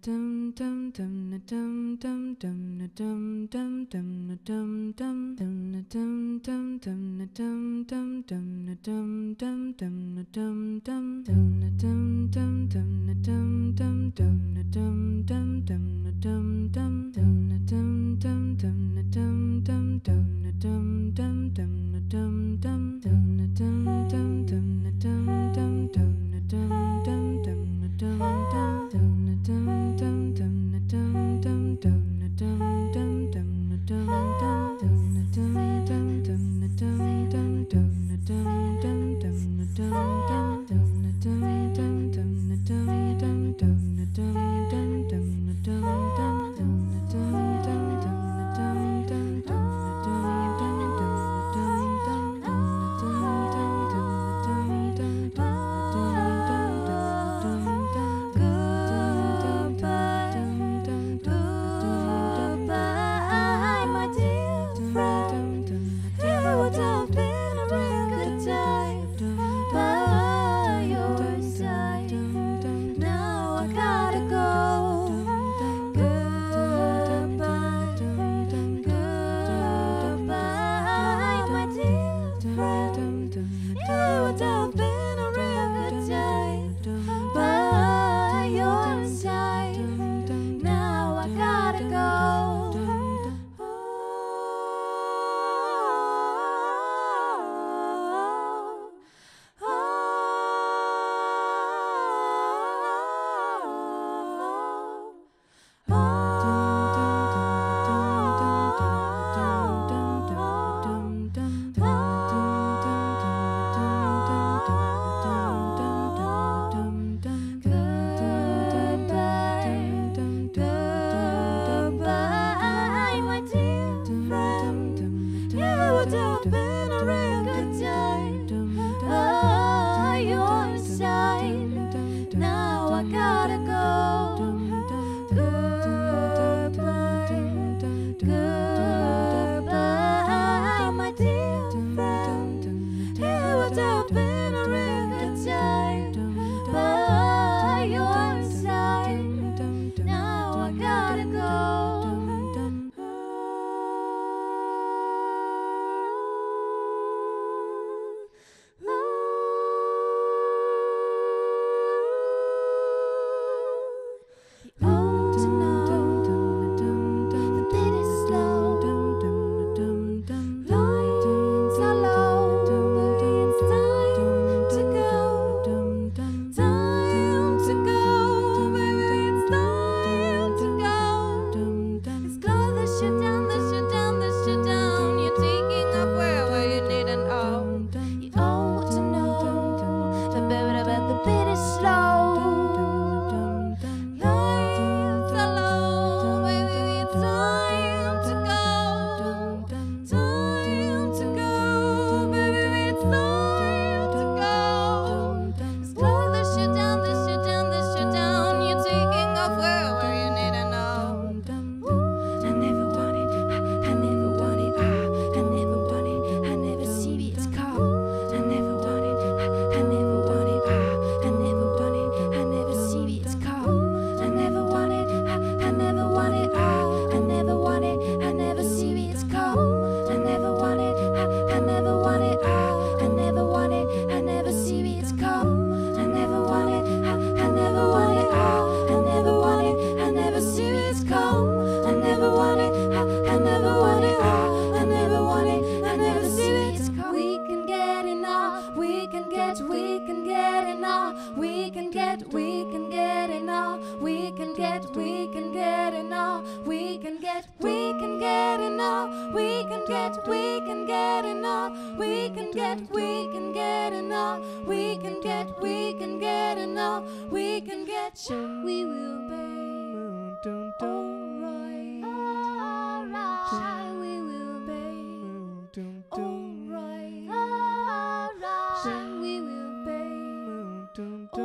dum dum dum should have been around the. Now I gotta go. Goodbye, goodbye, my dear friend. Have been around. get, we can get enough. We can get, we can get enough. We can get, we can get enough. We can get, we can get enough. We can get, we can get enough. We can get, we can get it. We can get, we will be alright. Alright, we will be alright. Alright, we will be.